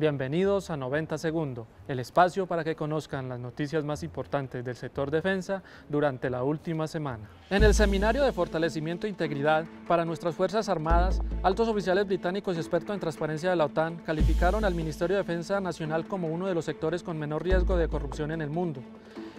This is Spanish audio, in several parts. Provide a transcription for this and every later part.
Bienvenidos a 90 Segundo, el espacio para que conozcan las noticias más importantes del sector defensa durante la última semana. En el seminario de fortalecimiento e integridad para nuestras Fuerzas Armadas, altos oficiales británicos y expertos en transparencia de la OTAN calificaron al Ministerio de Defensa Nacional como uno de los sectores con menor riesgo de corrupción en el mundo.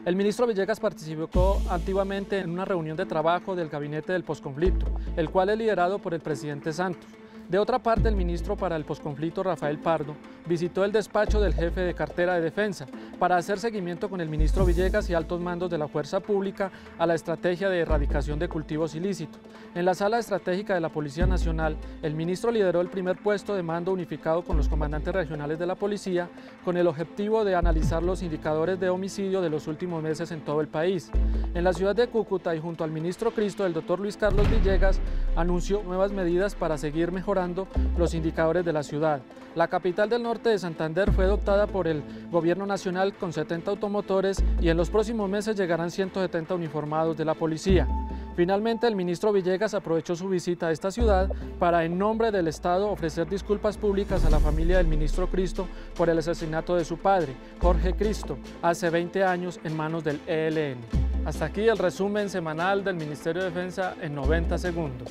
El ministro Villegas participó activamente en una reunión de trabajo del gabinete del posconflicto, el cual es liderado por el presidente Santos. De otra parte, el ministro para el posconflicto, Rafael Pardo, visitó el despacho del jefe de cartera de defensa para hacer seguimiento con el ministro Villegas y altos mandos de la Fuerza Pública a la estrategia de erradicación de cultivos ilícitos. En la sala estratégica de la Policía Nacional, el ministro lideró el primer puesto de mando unificado con los comandantes regionales de la policía con el objetivo de analizar los indicadores de homicidio de los últimos meses en todo el país. En la ciudad de Cúcuta y junto al ministro Cristo, el doctor Luis Carlos Villegas anunció nuevas medidas para seguir mejorando los indicadores de la ciudad. La capital del norte de Santander fue adoptada por el gobierno nacional con 70 automotores y en los próximos meses llegarán 170 uniformados de la policía. Finalmente, el ministro Villegas aprovechó su visita a esta ciudad para, en nombre del Estado, ofrecer disculpas públicas a la familia del ministro Cristo por el asesinato de su padre, Jorge Cristo, hace 20 años en manos del ELN. Hasta aquí el resumen semanal del Ministerio de Defensa en 90 segundos.